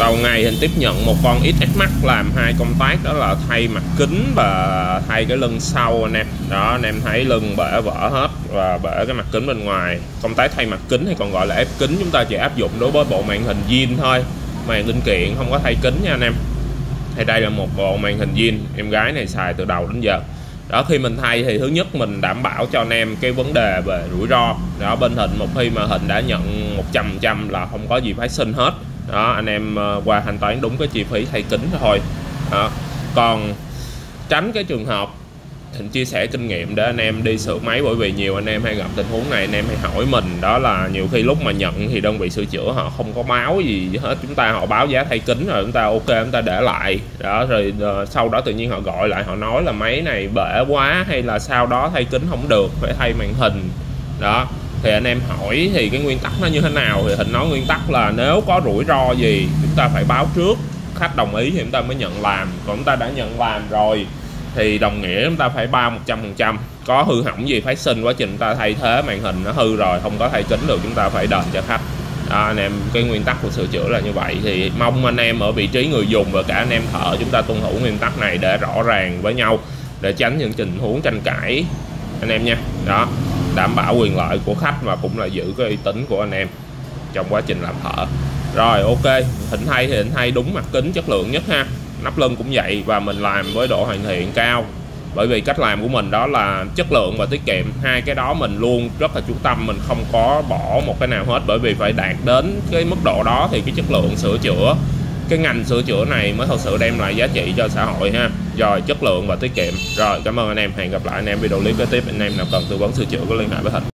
đầu ngày hình tiếp nhận một con XS Max làm hai công tác, đó là thay mặt kính và thay cái lưng sau anh em. Đó, anh em thấy lưng bể vỡ hết và bể cái mặt kính bên ngoài. Công tác thay mặt kính hay còn gọi là ép kính, chúng ta chỉ áp dụng đối với bộ màn hình zin thôi, màn linh kiện, không có thay kính nha anh em. Thì đây là một bộ màn hình zin, em gái này xài từ đầu đến giờ. Đó, khi mình thay thì thứ nhất mình đảm bảo cho anh em cái vấn đề về rủi ro. Đó, bên hình một khi mà hình đã nhận 100% là không có gì phải sinh hết đó anh em ờ, qua thanh toán đúng cái chi phí thay kính thôi. Đó. còn tránh cái trường hợp Thịnh chia sẻ kinh nghiệm để anh em đi sửa máy bởi vì nhiều anh em hay gặp tình huống này anh em hay hỏi mình. Đó là nhiều khi lúc mà nhận thì đơn vị sửa chữa họ không có báo gì hết. Chúng ta họ báo giá thay kính rồi chúng ta ok chúng ta để lại. Đó rồi uh, sau đó tự nhiên họ gọi lại họ nói là máy này bể quá hay là sau đó thay kính không được phải thay màn hình. Đó thì anh em hỏi thì cái nguyên tắc nó như thế nào? Thì hình nói nguyên tắc là nếu có rủi ro gì chúng ta phải báo trước. Khách đồng ý thì chúng ta mới nhận làm. Còn chúng ta đã nhận làm rồi thì đồng nghĩa chúng ta phải bao 100% có hư hỏng gì phải xin quá trình chúng ta thay thế màn hình nó hư rồi không có thay kính được chúng ta phải đền cho khách. Đó, anh em cái nguyên tắc của sửa chữa là như vậy. Thì mong anh em ở vị trí người dùng và cả anh em thợ chúng ta tuân thủ nguyên tắc này để rõ ràng với nhau để tránh những tình huống tranh cãi. Anh em nha. Đó đảm bảo quyền lợi của khách và cũng là giữ cái uy tín của anh em trong quá trình làm thợ. Rồi, ok Thỉnh thay thì thỉnh thay đúng mặt kính chất lượng nhất ha. Nắp lưng cũng vậy và mình làm với độ hoàn thiện cao. Bởi vì cách làm của mình đó là chất lượng và tiết kiệm. Hai cái đó mình luôn rất là chú tâm, mình không có bỏ một cái nào hết. Bởi vì phải đạt đến cái mức độ đó thì cái chất lượng sửa chữa cái ngành sửa chữa này mới thật sự đem lại giá trị cho xã hội ha. Rồi, chất lượng và tiết kiệm. Rồi, cảm ơn anh em. Hẹn gặp lại anh em video clip kế tiếp. Anh em nào cần tư vấn sửa chữa có liên hệ với thịnh.